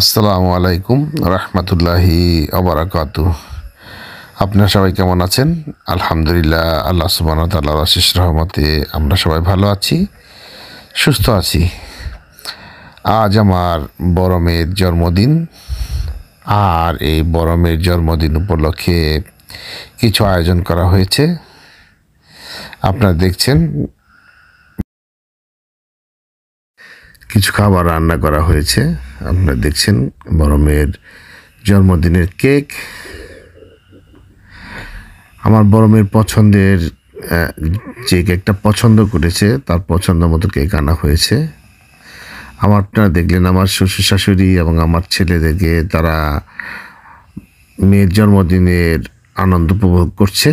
আসসালামু আলাইকুম রহমতুল্লাহি অবরাকাত আপনারা সবাই কেমন আছেন? আলহামদুলিল্লাহ, আল্লাহ সুবান তাল্লাহ আশিস রহমতে আমরা সবাই ভালো আছি, সুস্থ আছি। আজ আমার বড় মেয়ের জন্মদিন। আর এই বড় মেয়ের জন্মদিন উপলক্ষে কিছু আয়োজন করা হয়েছে। আপনারা দেখছেন কিছু খাবার রান্না করা হয়েছে। আপনারা দেখছেন বড় মেয়ের জন্মদিনের কেক। আমার বড় মেয়ের পছন্দের যে কেকটা পছন্দ করেছে, তার পছন্দ মতো কেক আনা হয়েছে। আমার আপনারা দেখলেন আমার শ্বশুর শাশুড়ি এবং আমার ছেলেদেরকে তারা মেয়ের জন্মদিনের আনন্দ উপভোগ করছে।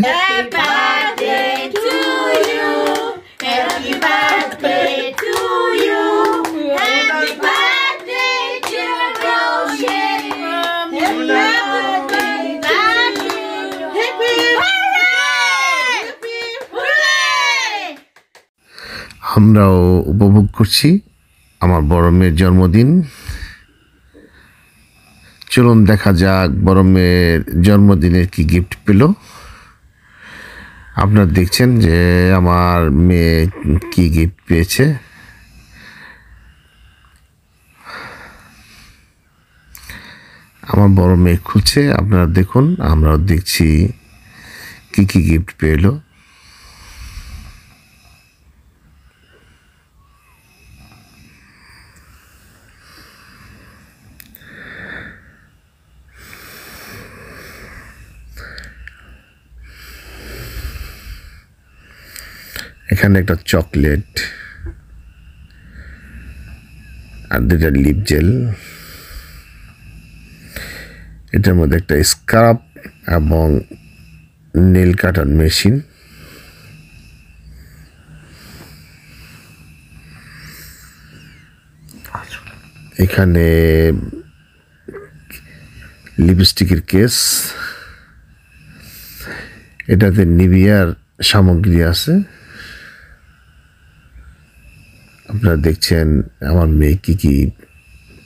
আমরাও উপভোগ করছি আমার বড় মেয়ের জন্মদিন। চলুন দেখা যাক বড় মেয়ের জন্মদিনের কি গিফট পেল। আপনারা দেখছেন যে আমার মেয়ে কি গিফট পেয়েছে। আমার বড় মেয়ে খুঁজছে আপনারা দেখুন, আমরাও দেখছি কি কি গিফট পেল। এখানে একটা চকলেট আর দুটা লিপ জেল এটার মধ্যে একটা স্কার্প এবং নীল কাটার মেশিন। এখানে লিপস্টিকের কেস। এটাতে নিভিয়ার সামগ্রী আছে। আপনারা দেখছেন আমার মেয়ে কি কি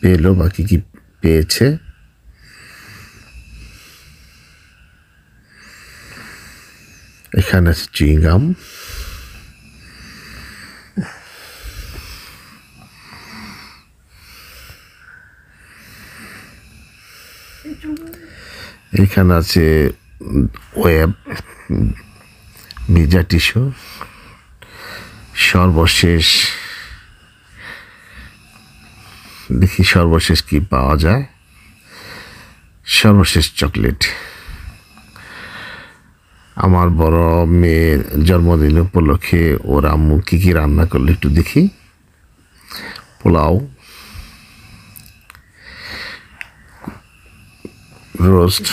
পেল বা কি কি পেয়েছে। এখানে আছে চুইংগাম এখানে আছে ওয়েব ভিজা টিস্যু, সর্বশেষ, দেখি সর্বশেষ কি পাওয়া যায়। সর্বশেষ চকলেট। আমার বড় মেয়ের জন্মদিন উপলক্ষে ওর আম্মু কী কী রান্না করল একটু দেখি। পোলাও, রোস্ট,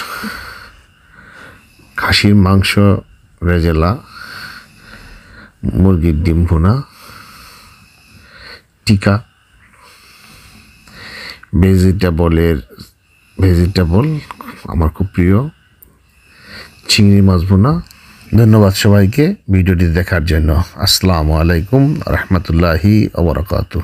খাসির মাংস, রেজেলা, মুরগির ডিম ভুনা, টিকা, ভেজিটেবলের, ভেজিটেবল আমার খুব প্রিয়। চিংড়ি মাছ ধন্যবাদ সবাইকে ভিডিওটি দেখার জন্য। আসসালামু আলাইকুম রহমতুল্লাহি ওবরাকাতু